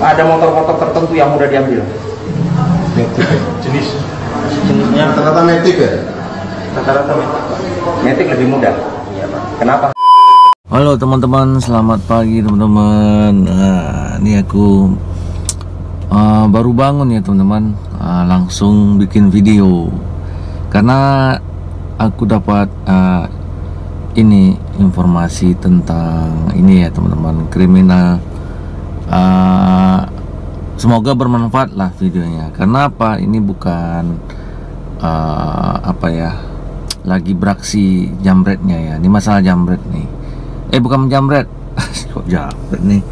ada motor-motor tertentu yang mudah diambil. Metik jenis Jenisnya Rata-rata metik ya. rata-rata metik lebih mudah. Kenapa? Halo teman-teman, selamat pagi teman-teman. Nah, ini aku uh, baru bangun ya teman-teman, uh, langsung bikin video karena aku dapat uh, ini informasi tentang ini ya teman-teman kriminal. Uh, semoga bermanfaat lah videonya. Karena apa? Ini bukan uh, apa ya lagi beraksi jamretnya ya. Ini masalah jamret nih. Eh bukan menjamret kok jamret nih?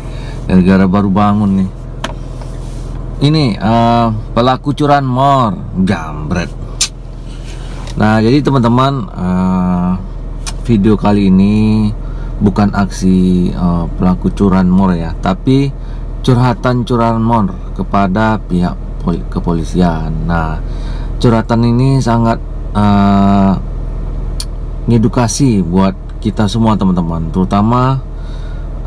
Gara-gara baru bangun nih. Ini eh, pelaku curanmor jambret. Nah jadi teman-teman eh, video kali ini bukan aksi eh, pelaku curanmor ya. Tapi curhatan curanmor kepada pihak pol- kepolisian. Nah curhatan ini sangat ngedukasi buat kita semua teman-teman. Terutama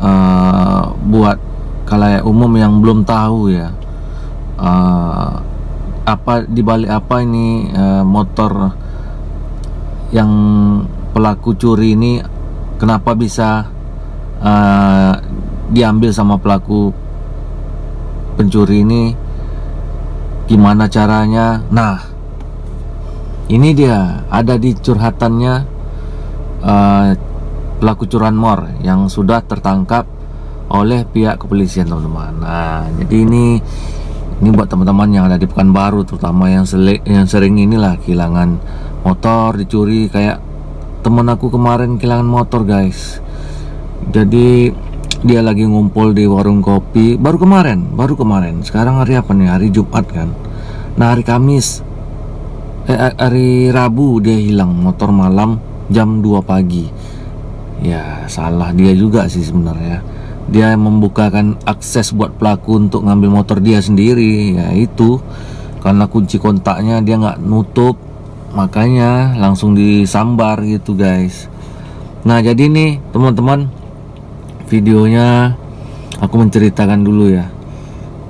uh, buat kalayak umum yang belum tahu ya uh, apa dibalik apa ini uh, motor yang pelaku curi ini kenapa bisa uh, diambil sama pelaku pencuri ini gimana caranya nah ini dia ada di curhatannya uh, pelaku curanmor yang sudah tertangkap oleh pihak kepolisian teman-teman. Nah, jadi ini ini buat teman-teman yang ada di Pekanbaru terutama yang sele, yang sering inilah kehilangan motor dicuri kayak temen aku kemarin kehilangan motor guys. Jadi dia lagi ngumpul di warung kopi baru kemarin, baru kemarin. Sekarang hari apa nih? Hari Jumat kan. Nah, hari Kamis. Eh, hari Rabu dia hilang motor malam jam 2 pagi. Ya salah dia juga sih sebenarnya. Dia membukakan akses buat pelaku untuk ngambil motor dia sendiri. Ya itu. Karena kunci kontaknya dia nggak nutup. Makanya langsung disambar gitu guys. Nah jadi nih teman-teman videonya aku menceritakan dulu ya.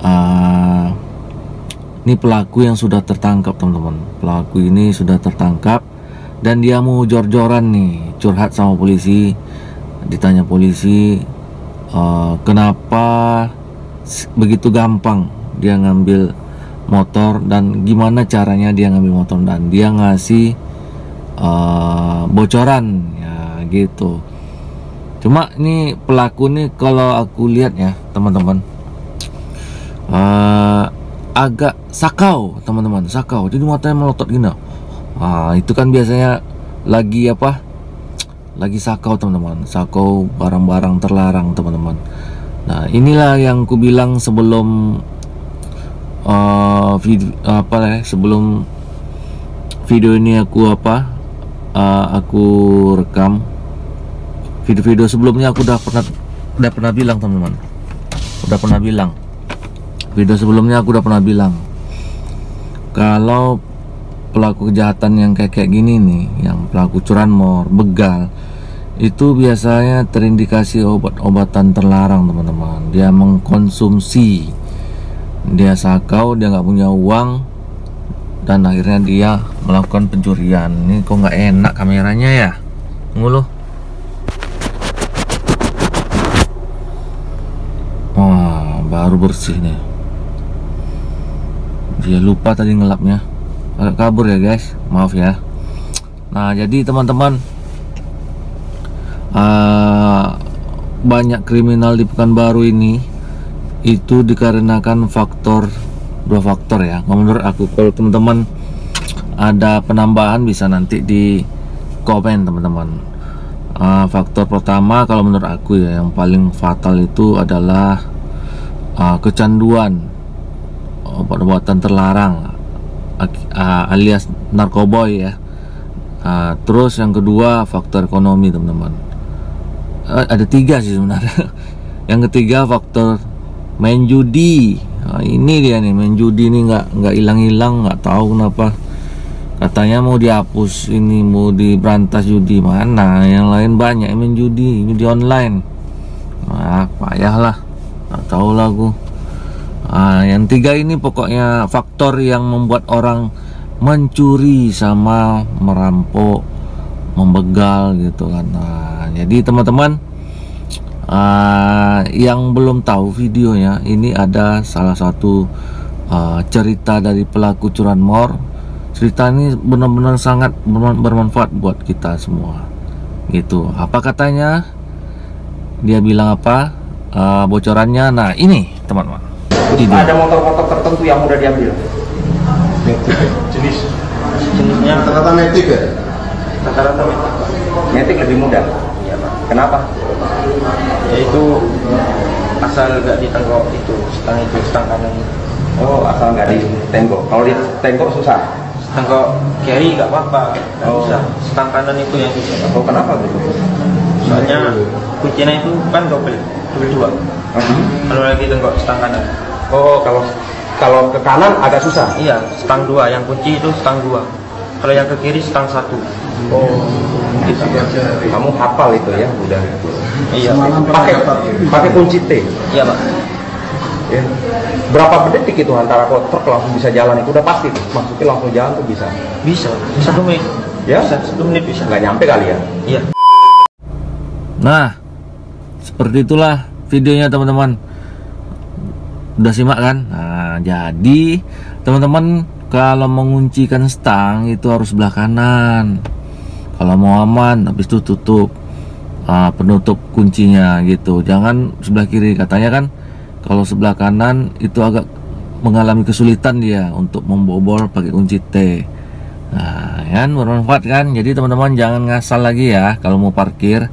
Uh, ini pelaku yang sudah tertangkap teman-teman. Pelaku ini sudah tertangkap dan dia mau jor-joran nih curhat sama polisi. Ditanya polisi uh, kenapa begitu gampang dia ngambil motor dan gimana caranya dia ngambil motor dan dia ngasih uh, bocoran ya gitu cuma ini pelaku nih kalau aku lihat ya teman-teman uh, agak sakau teman-teman sakau jadi motornya melotot gini Nah, itu kan biasanya lagi apa? Lagi sakau teman-teman, sakau barang-barang terlarang teman-teman. Nah, inilah yang ku bilang sebelum uh, video apa ya? Sebelum video ini aku apa? Uh, aku rekam video-video sebelumnya aku udah pernah udah pernah bilang teman-teman. Udah pernah bilang. Video sebelumnya aku udah pernah bilang kalau pelaku kejahatan yang kayak kayak gini nih, yang pelaku curanmor, begal, itu biasanya terindikasi obat-obatan terlarang teman-teman. Dia mengkonsumsi, dia sakau, dia nggak punya uang, dan akhirnya dia melakukan pencurian. Ini kok nggak enak kameranya ya, nguluh. Baru bersih nih. Dia lupa tadi ngelapnya. Agak kabur ya guys. Maaf ya. Nah jadi teman-teman uh, banyak kriminal di Pekanbaru ini itu dikarenakan faktor dua faktor ya. Menurut aku kalau teman-teman ada penambahan bisa nanti di komen teman-teman. Uh, faktor pertama kalau menurut aku ya yang paling fatal itu adalah uh, kecanduan obat-obatan terlarang uh, alias narkoboy ya. Uh, terus yang kedua faktor ekonomi teman-teman. Uh, ada tiga sih sebenarnya. Yang ketiga faktor main judi. Nah, ini dia nih main judi ini nggak nggak hilang-hilang nggak tahu kenapa. Katanya mau dihapus ini mau diberantas judi. Mana yang lain banyak main judi judi online. Nah payah lah nggak tahu lah aku Ah, yang tiga ini pokoknya faktor yang membuat orang mencuri sama merampok, membegal gitu kan. Nah, jadi teman-teman ah, yang belum tahu videonya, ini ada salah satu ah, cerita dari pelaku curanmor. Cerita ini benar-benar sangat berman- bermanfaat buat kita semua. Gitu. Apa katanya? Dia bilang apa? Ah, bocorannya. Nah, ini teman-teman. Ada motor-motor tertentu yang mudah diambil. Metik. Jenis jenisnya Rata-rata metik ya. rata-rata metik. Metik lebih mudah. Iya pak. Kenapa? yaitu asal gak ditenggok itu stang itu stang kanan Oh asal nggak ditenggok. Kalau ditenggok susah. tenggok kiri gak apa-apa gak Oh. usah stang kanan itu yang susah Oh kenapa gitu? soalnya kuncinya itu kan double double dua kalau lagi tenggok stang kanan Oh kalau kalau ke kanan agak susah. iya stang dua yang kunci itu stang dua kalau yang ke kiri stang satu Oh. Kamu hafal itu ya udah. iya Pakai pakai kunci T. iya pak Ya. Berapa detik itu antara kok truk langsung bisa jalan itu udah pasti tuh. Maksudnya langsung jalan tuh bisa. bisa satu menit Ya? bisa satu menit bisa Nggak nyampe kali ya. iya Nah, seperti itulah videonya teman-teman. Udah simak kan? Nah, jadi teman-teman kalau menguncikan stang itu harus sebelah kanan. Kalau mau aman, habis itu tutup ah, penutup kuncinya gitu. Jangan sebelah kiri. Katanya kan kalau sebelah kanan itu agak mengalami kesulitan dia untuk membobol pakai kunci T. Nah, kan bermanfaat kan? Jadi teman-teman jangan ngasal lagi ya kalau mau parkir.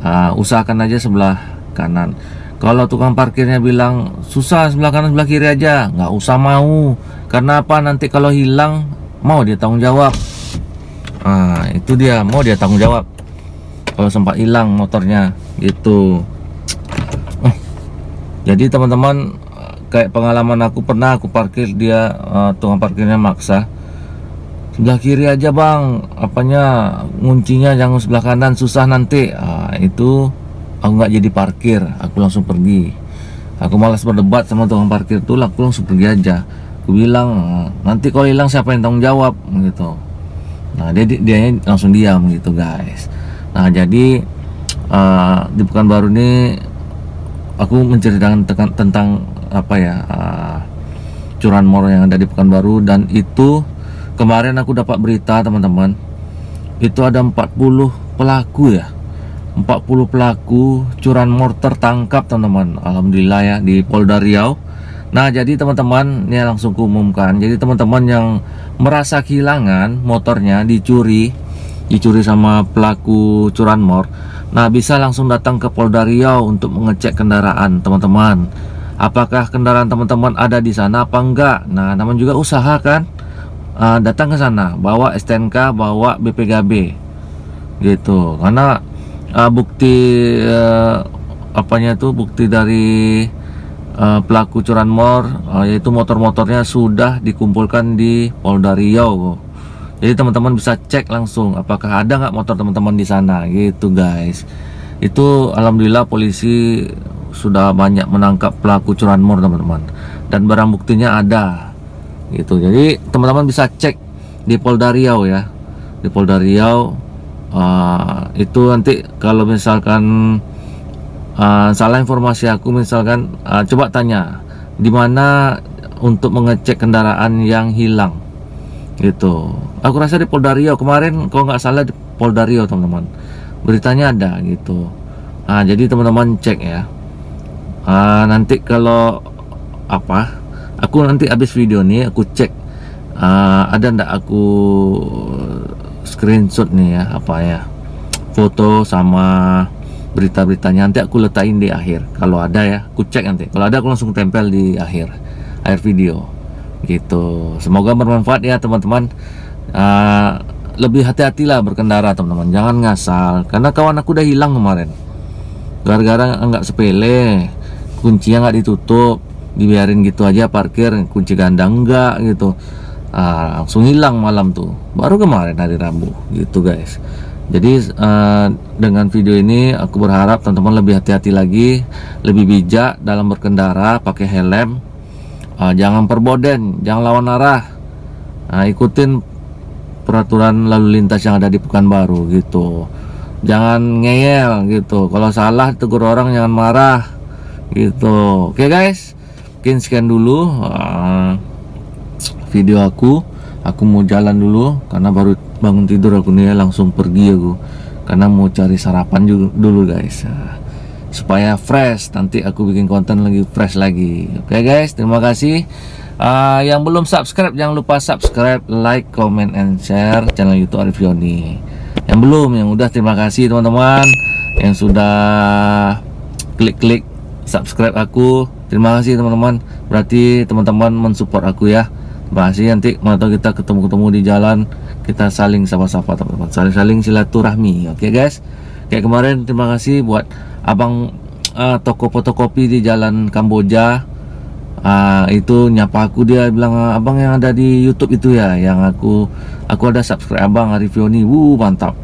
Ah, usahakan aja sebelah kanan. Kalau tukang parkirnya bilang susah sebelah kanan sebelah kiri aja, nggak usah mau. Karena apa? Nanti kalau hilang mau dia tanggung jawab. Ah, itu dia mau dia tanggung jawab. Kalau sempat hilang motornya gitu. Eh, Jadi teman-teman kayak pengalaman aku pernah aku parkir dia eh, tukang parkirnya maksa sebelah kiri aja bang apanya nguncinya jangan sebelah kanan susah nanti ah, itu aku nggak jadi parkir aku langsung pergi. Aku malas berdebat sama tukang parkir tuh aku langsung pergi aja. Aku bilang "Ah, nanti kalau hilang siapa yang tanggung jawab? Gitu. Nah dia dia langsung diam gitu guys. Nah jadi ah, di pekanbaru ini aku menceritakan tekan- tentang apa ya ah, curanmor yang ada di Pekanbaru dan itu kemarin aku dapat berita teman-teman. Itu ada 40 pelaku ya 40 pelaku curanmor tertangkap teman-teman. Alhamdulillah ya di Polda Riau. Nah jadi teman-teman ini langsung kuumumkan Jadi teman-teman yang merasa kehilangan motornya dicuri Dicuri sama pelaku curanmor Nah bisa langsung datang ke Polda Riau untuk mengecek kendaraan teman-teman. Apakah kendaraan teman-teman ada di sana apa enggak? Nah namun juga usahakan uh, datang ke sana Bawa STNK, bawa BPKB Gitu Karena uh, bukti uh, apanya tuh bukti dari uh, pelaku curanmor uh, yaitu motor-motornya sudah dikumpulkan di Polda Riau. Jadi teman-teman bisa cek langsung apakah ada nggak motor teman-teman di sana gitu guys. Itu alhamdulillah polisi sudah banyak menangkap pelaku curanmor teman-teman dan barang buktinya ada gitu. Jadi teman-teman bisa cek di Polda Riau ya. Di Polda Riau uh, itu nanti kalau misalkan Uh, salah informasi aku misalkan uh, coba tanya di mana untuk mengecek kendaraan yang hilang? Gitu. Aku rasa di Polda Riau kemarin kalau nggak salah di Polda Riau teman-teman. Beritanya ada gitu. Nah jadi teman-teman cek ya. Ah, nanti kalau apa aku nanti habis video nih aku cek. Ah, ada ndak aku screenshot nih ya apa ya foto sama berita-beritanya. Nanti aku letakin di akhir. Kalau ada ya aku cek nanti. Kalau ada aku langsung tempel di akhir akhir video. Gitu. Semoga bermanfaat ya teman-teman. Ah, lebih hati-hatilah berkendara teman-teman. Jangan ngasal. Karena kawan aku udah hilang kemarin. Gara-gara nggak sepele kuncinya nggak ditutup dibiarin gitu aja parkir kunci ganda enggak gitu Ah, langsung hilang malam tuh. Baru kemarin hari Rabu gitu guys. Jadi eh, dengan video ini aku berharap teman-teman lebih hati-hati lagi lebih bijak dalam berkendara pakai helm. Ah, jangan perboden jangan lawan arah. Nah, ikutin peraturan lalu lintas yang ada di Pekanbaru gitu. Jangan ngeyel gitu. Kalau salah tegur orang jangan marah gitu. Oke guys. Mungkin sekian dulu. Uh, video aku aku mau jalan dulu karena baru bangun tidur aku nih ya, langsung pergi aku karena mau cari sarapan juga dulu guys supaya fresh nanti aku bikin konten lagi fresh lagi oke guys terima kasih Uh, yang belum subscribe jangan lupa subscribe, like, comment, and share channel YouTube Arif Yoni. Yang belum, yang udah terima kasih teman-teman yang sudah klik-klik subscribe aku. Terima kasih teman-teman. Berarti teman-teman mensupport aku ya. Terima kasih nanti mana kita ketemu-ketemu di jalan kita saling sapa-sapa teman-teman. Saling-saling silaturahmi. Oke okay, guys. Kayak kemarin terima kasih buat abang uh, toko fotokopi di Jalan Kamboja uh, itu nyapa aku dia bilang abang yang ada di YouTube itu ya yang aku aku ada subscribe abang Arif Yoni wuh mantap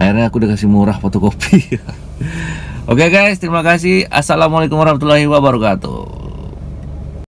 akhirnya aku dikasih murah fotokopi oke okay guys terima kasih assalamualaikum warahmatullahi wabarakatuh